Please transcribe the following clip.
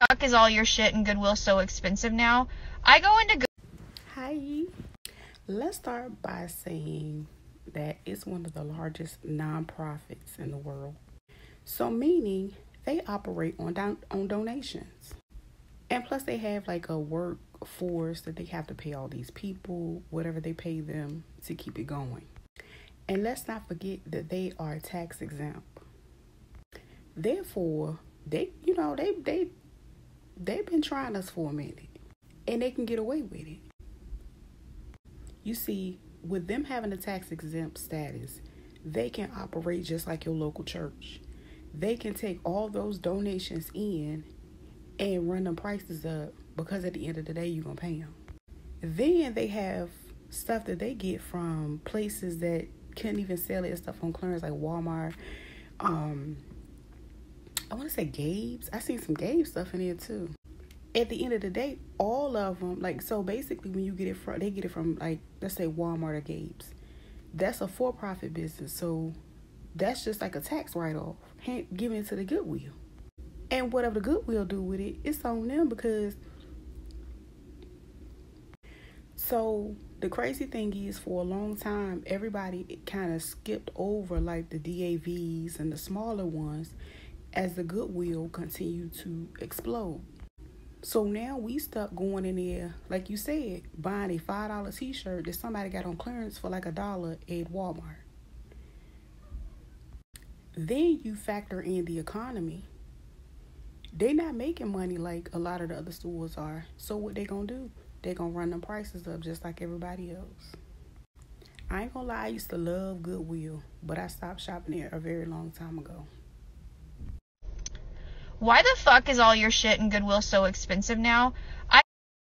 fuck is all your shit and Goodwill so expensive now? I go into Good- Hi. Let's start by saying that it's one of the largest nonprofits in the world. So meaning they operate on don- on donations. And plus they have like a workforce that they have to pay all these people whatever they pay them to keep it going. And let's not forget that they are tax exempt. Therefore, they you know, they they they've been trying us for a minute. And they can get away with it. You see, with them having a tax exempt status, they can operate just like your local church. They can take all those donations in and run them prices up because at the end of the day, you're going to pay them. Then they have stuff that they get from places that can't even sell it stuff on clearance, like Walmart. Um, I want to say Gabe's. I seen some Gabe stuff in here too. At the end of the day, all of them, like, so basically, when you get it from, they get it from, like, let's say Walmart or Gabe's. That's a for profit business. So that's just like a tax write off given to the Goodwill. And whatever the Goodwill do with it, it's on them because. So the crazy thing is, for a long time, everybody kind of skipped over like the DAVs and the smaller ones as the Goodwill continued to explode. So now we stuck going in there, like you said, buying a five dollar t shirt that somebody got on clearance for like a dollar at Walmart. Then you factor in the economy. They not making money like a lot of the other stores are. So what they gonna do? They gonna run the prices up just like everybody else. I ain't gonna lie, I used to love Goodwill, but I stopped shopping there a very long time ago. Why the fuck is all your shit and Goodwill so expensive now?